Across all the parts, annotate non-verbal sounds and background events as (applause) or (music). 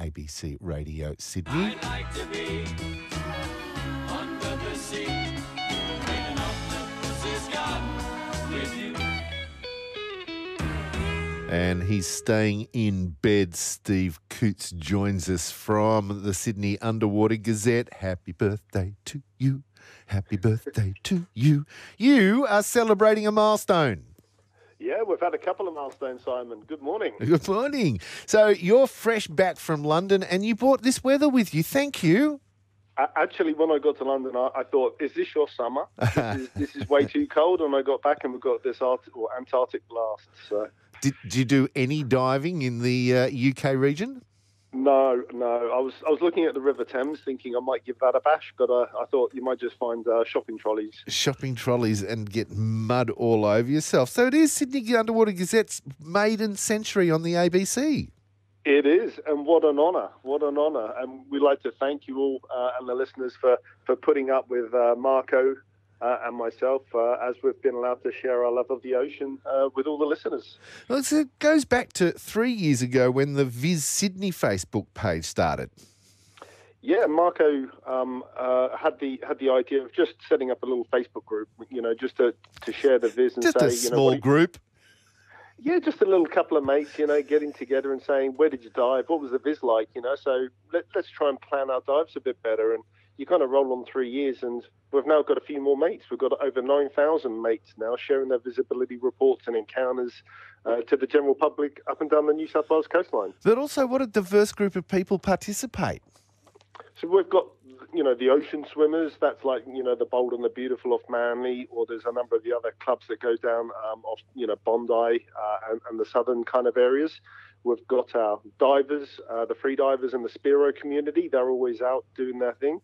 ABC Radio Sydney. I'd like to be under the sea in an octopus's garden with you. And he's staying in bed. Steve Coots joins us from the Sydney Underwater Gazette. Happy birthday to you. Happy birthday to you. You are celebrating a milestone. Yeah, we've had a couple of milestones, Simon. Good morning. (laughs) Good morning. So you're fresh back from London and you brought this weather with you. Thank you. Actually, when I got to London, I, I thought, is this your summer? (laughs) This is, this is way too cold. And I got back and we got this Art- or Antarctic blast. So, Did, did you do any diving in the uh, UK region? No, no. I was I was looking at the River Thames thinking I might give that a bash, but uh, I thought you might just find uh, shopping trolleys. Shopping trolleys and get mud all over yourself. So it is Sydney Underwater Gazette's maiden century on the ABC. It is, and what an honour! What an honour! And we'd like to thank you all uh, and the listeners for for putting up with uh, Marco uh, and myself uh, as we've been allowed to share our love of the ocean uh, with all the listeners. Well, it goes back to three years ago when the Viz Sydney Facebook page started. Yeah, Marco um, uh, had the had the idea of just setting up a little Facebook group, you know, just to, to share the viz and Just say, a you know, small you- group. yeah, just a little couple of mates, you know, getting together and saying, where did you dive? What was the viz like? You know, so let, let's try and plan our dives a bit better. And you kind of roll on three years, and we've now got a few more mates. We've got over nine thousand mates now sharing their visibility reports and encounters uh, to the general public up and down the New South Wales coastline. But also, what a diverse group of people participate. So we've got, you know, the ocean swimmers. That's like, you know, the bold and the beautiful off Manly, or there's a number of the other clubs that go down um, off, you know, Bondi uh, and, and the southern kind of areas. We've got our divers, uh, the free divers and the spearo community. They're always out doing their thing.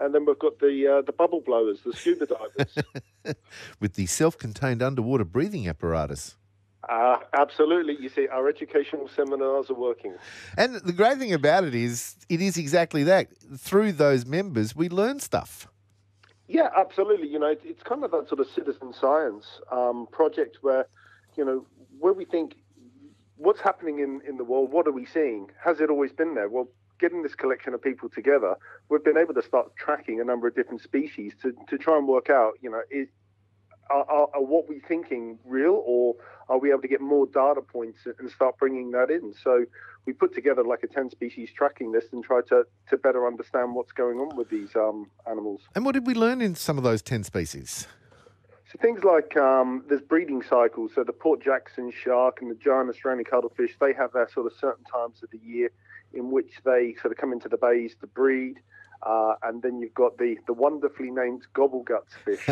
And then we've got the uh, the bubble blowers, the scuba divers. (laughs) with the self contained underwater breathing apparatus. uh, absolutely. You see, our educational seminars are working. And the great thing about it is, it is exactly that. Through those members, we learn stuff. Yeah, absolutely. You know, it- it's kind of that sort of citizen science um, project where, you know, where we think, what's happening in, in the world? What are we seeing? Has it always been there? Well, getting this collection of people together, we've been able to start tracking a number of different species to, to try and work out, you know, is, are, are, are what we thinking real or are we able to get more data points and start bringing that in? So we put together like a 10 species tracking list and try to, to better understand what's going on with these um, animals. And what did we learn in some of those 10 species? So things like um, there's breeding cycles. So the Port Jackson shark and the giant Australian cuttlefish, they have their sort of certain times of the year in which they sort of come into the bays to breed. Uh, and then you've got the, the wonderfully named gobbleguts fish.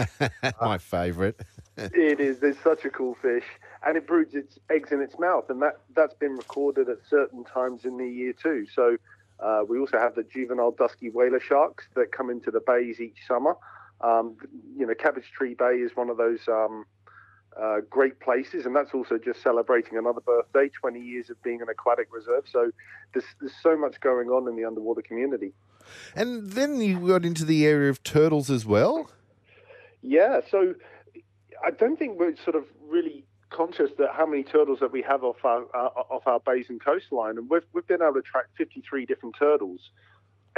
(laughs) My favourite. (laughs) it is. There's such a cool fish, and it broods its eggs in its mouth, and that that's been recorded at certain times in the year too. So uh, we also have the juvenile dusky whaler sharks that come into the bays each summer. Um, you know, Cabbage Tree Bay is one of those um, uh, great places, and that's also just celebrating another birthday, 20 years of being an aquatic reserve. So there's, there's so much going on in the underwater community. And then you got into the area of turtles as well. Yeah, so I don't think we're sort of really conscious that how many turtles that we have off our uh, off our bays and coastline, and we've we've been able to track 53 different turtles,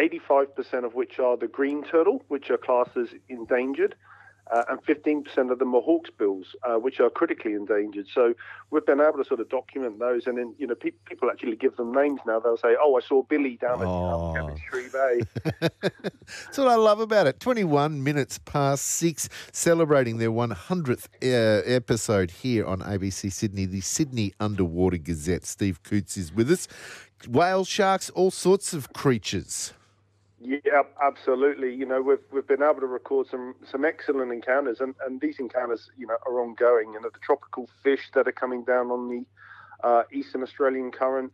85% of which are the green turtle, which are classed as endangered. Uh, and 15% of them are hawksbills, uh, which are critically endangered. So we've been able to sort of document those, and then you know pe- people actually give them names now. They'll say, "Oh, I saw Billy down at Oh. Cabbage Tree Bay." (laughs) That's what I love about it. 21 minutes past six, celebrating their 100th uh, episode here on ABC Sydney, the Sydney Underwater Gazette. Steve Coots is with us. Whale sharks, all sorts of creatures. Yeah, absolutely. You know, we've we've been able to record some some excellent encounters, and, and these encounters, you know, are ongoing. You know, the tropical fish that are coming down on the uh, eastern Australian current.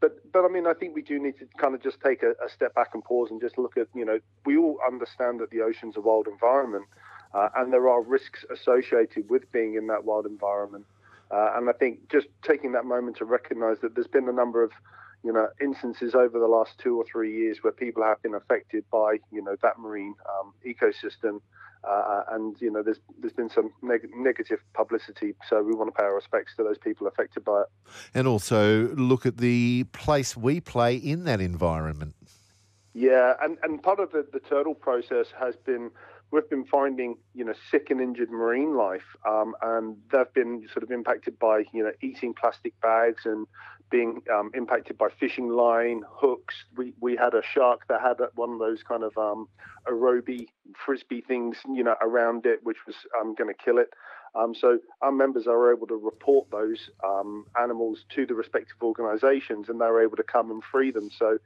But but I mean, I think we do need to kind of just take a, a step back and pause and just look at, you know, we all understand that the ocean's a wild environment, uh, and there are risks associated with being in that wild environment. Uh, and I think just taking that moment to recognise that there's been a number of you know, instances over the last two or three years where people have been affected by, you know, that marine um, ecosystem. Uh, and you know, there's there's been some neg- negative publicity, so we want to pay our respects to those people affected by it. And also look at the place we play in that environment. Yeah, and, and part of the, the turtle process has been we've been finding you know sick and injured marine life, um, and they've been sort of impacted by you know eating plastic bags and being um, impacted by fishing line hooks. We we had a shark that had one of those kind of um, aerobie frisbee things you know around it, which was um, going to kill it. Um, so our members are able to report those um, animals to the respective organisations, and they're able to come and free them. So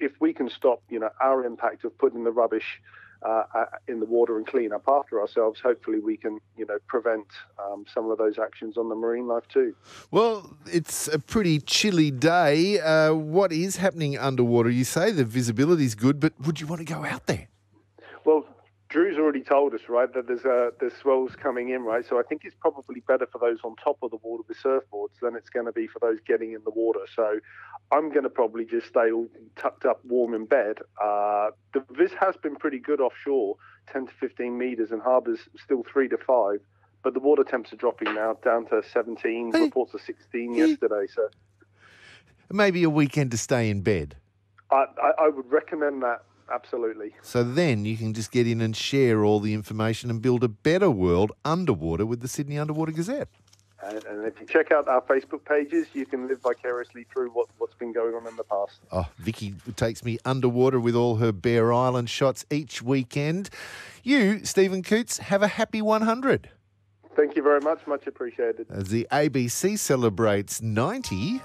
if we can stop, you know, our impact of putting the rubbish uh, uh, in the water and clean up after ourselves, hopefully we can, you know, prevent um, some of those actions on the marine life too. Well, it's a pretty chilly day. Uh, what is happening underwater? You say the visibility is good, but would you want to go out there? Drew's already told us, right, that there's uh, there's swells coming in, right? So I think it's probably better for those on top of the water with surfboards than it's going to be for those getting in the water. So I'm going to probably just stay all tucked up, warm in bed. Uh, the viz has been pretty good offshore, 10 to 15 meters, and harbours still three to five. But the water temps are dropping now, down to 17. Hey. Reports of 16 yesterday. So Maybe a weekend to stay in bed. I, I, I would recommend that absolutely. So then you can just get in and share all the information and build a better world underwater with the Sydney Underwater Gazette. And, and if you check out our Facebook pages, you can live vicariously through what, what's been going on in the past. Oh, Vicky takes me underwater with all her Bare Island shots each weekend. You, Stephen Coots, have a happy 100 Thank you very much. Much appreciated. as the ABC celebrates 90